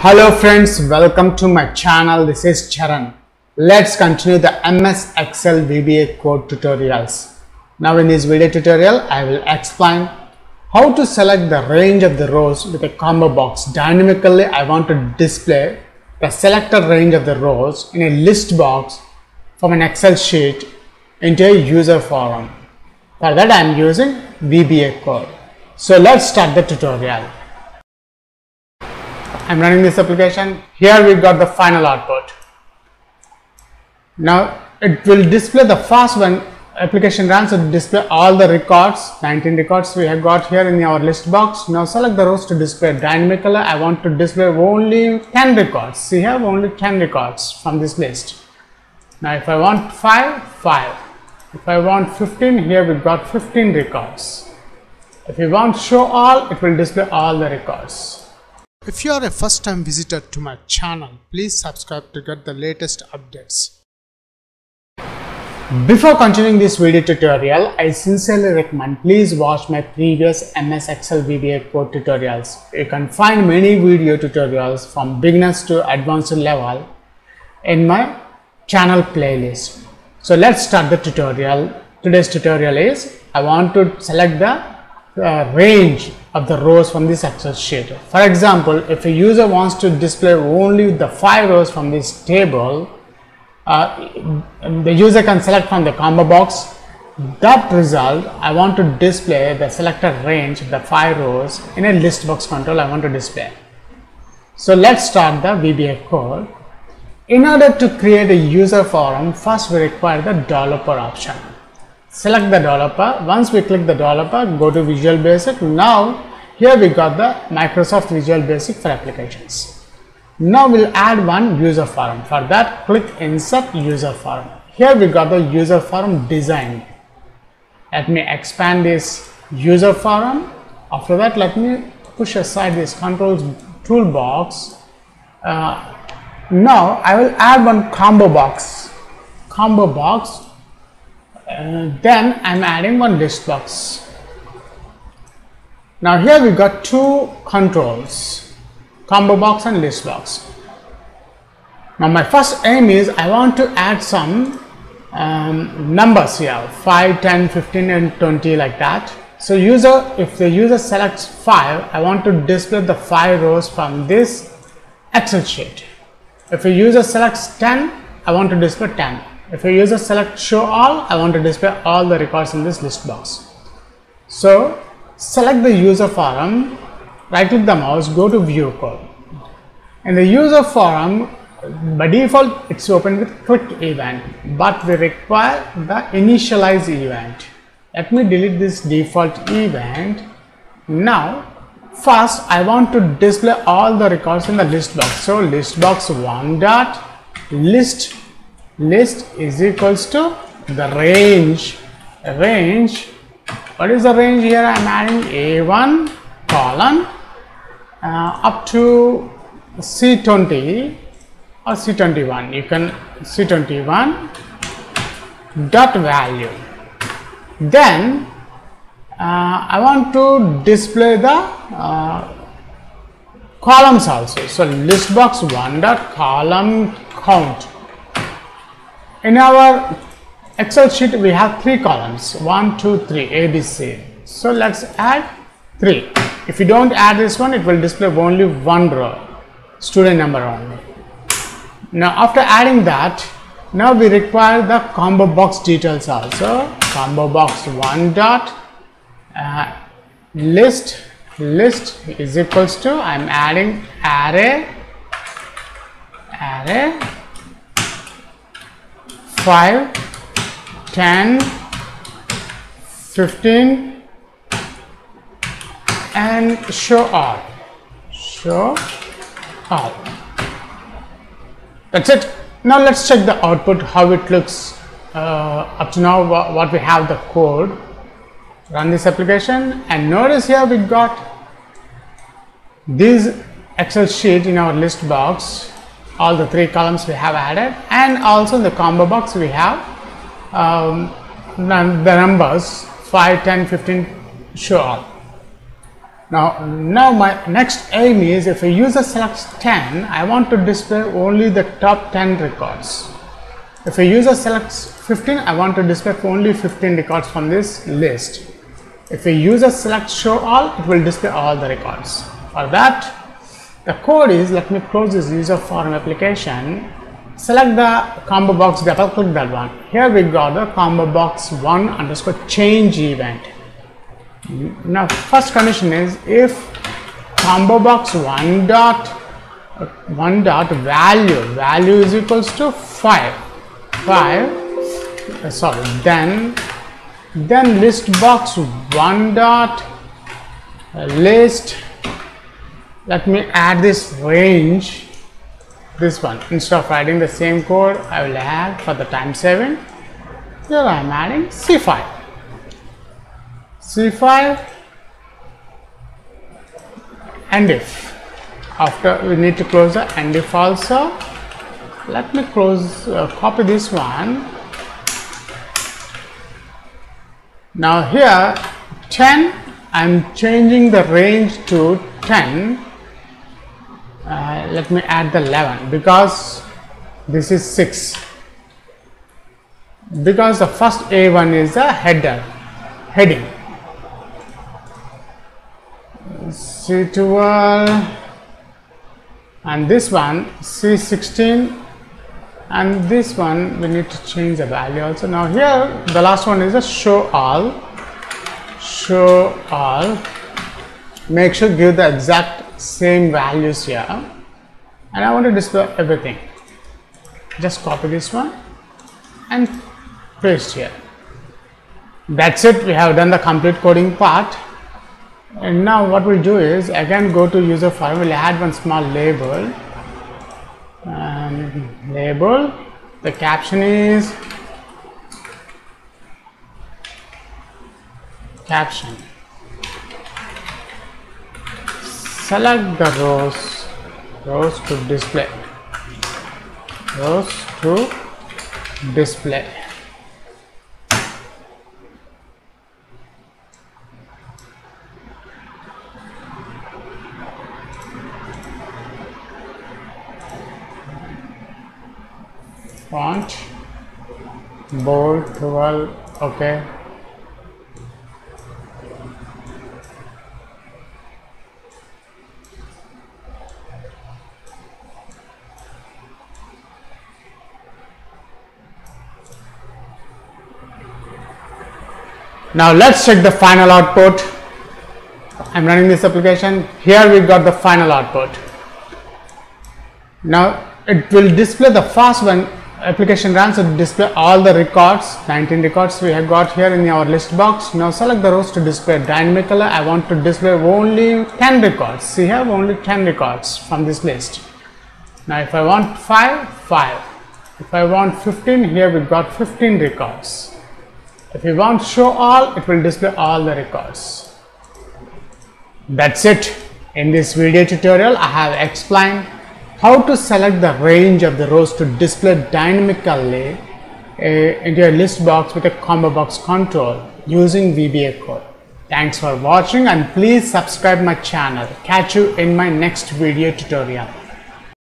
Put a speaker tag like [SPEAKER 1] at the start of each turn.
[SPEAKER 1] Hello friends, welcome to my channel. This is Charan. Let's continue the MS Excel VBA code tutorials. Now in this video tutorial, I will explain how to select the range of the rows with a combo box. Dynamically, I want to display the selected range of the rows in a list box from an Excel sheet into a user form. For that, I am using VBA code. So let's start the tutorial. I'm running this application. Here we got the final output. Now it will display the first one. Application runs to display all the records 19 records we have got here in our list box. Now select the rows to display dynamically i want to display only 10 records. We have only 10 records from this list. Now if i want 5 5 if i want 15 here we got 15 records. If you want show all it will display all the records if you are a first time visitor to my channel please subscribe to get the latest updates before continuing this video tutorial, I sincerely recommend please watch my previous MS Excel VBA code tutorials. You can find many video tutorials from beginners to advanced level in my channel playlist. So let's start the tutorial. Today's tutorial is I want to select the uh, range of the rows from this Excel sheet. For example, if a user wants to display only the five rows from this table, uh, the user can select from the combo box that result I want to display the selected range the five rows in a list box control I want to display. So let's start the VBA code. In order to create a user form first we require the developer option. Select the developer. Once we click the developer go to Visual Basic. Now here we got the Microsoft Visual Basic for applications. Now we'll add one user form. For that, click insert user form. Here we got the user form design. Let me expand this user form. After that, let me push aside this controls toolbox. Uh, now I will add one combo box. Combo box. Uh, then I'm adding one list box. Now here we got two controls combo box and list box. Now my first aim is I want to add some um, numbers here 5, 10, 15 and 20 like that. So user if the user selects 5 I want to display the 5 rows from this Excel sheet. If a user selects 10 I want to display 10. If a user selects show all I want to display all the records in this list box. So select the user form right click the mouse, go to view code. In the user form, by default it's open with click event, but we require the initialize event. Let me delete this default event. Now, first I want to display all the records in the list box. So list box one dot list list is equals to the range. Range. What is the range here? I'm adding a1 colon uh, up to C20 or C21 you can C21 dot value. Then uh, I want to display the uh, columns also. So list box 1 dot column count in our excel sheet we have three columns 1 2 3 abc so let's add 3 if you don't add this one, it will display only one row, student number only. Now after adding that, now we require the combo box details also. Combo box one dot uh, list list is equals to I'm adding array array 5 10 15 and show all show all that's it. Now let's check the output how it looks. Uh, up to now what we have the code. Run this application and notice here we got this excel sheet in our list box all the three columns we have added and also in the combo box we have um, the numbers 5 10 15 show all Now, now my next aim is if a user selects 10, I want to display only the top 10 records. If a user selects 15, I want to display only 15 records from this list. If a user selects show all, it will display all the records. For that, the code is, let me close this user form application, select the combo box, double click that one. Here we got the combo box 1 underscore change event. Now first condition is if combo box 1 dot 1 dot value value is equals to 5 5 uh, sorry then then list box 1 dot uh, list let me add this range this one. Instead of adding the same code I will add for the time saving here I am adding C5 C5 End If. After we need to close the End If also. Let me close uh, copy this one. Now here 10 I'm changing the range to 10 uh, let me add the 11 because this is 6 because the first A1 is a header heading. C12 and this one C16 and this one we need to change the value also. Now here the last one is a show all. Show all. Make sure give the exact same values here and I want to display everything. Just copy this one and paste here. That's it. We have done the complete coding part. And now what we'll do is again go to user file. We'll add one small label. And label. The caption is caption. Select the rows rows to display. Rows to display. Font. Bold 12 okay now let's check the final output. I'm running this application. Here we got the final output. Now it will display the first one application runs it display all the records 19 records we have got here in our list box. Now select the rows to display dynamically. i want to display only 10 records. See here only 10 records from this list. Now if i want 5 5 if i want 15 here we got 15 records if you want to show all it will display all the records that's it in this video tutorial i have explained how to select the range of the rows to display dynamically uh, into a list box with a combo box control using VBA code. Thanks for watching and please subscribe my channel. Catch you in my next video tutorial.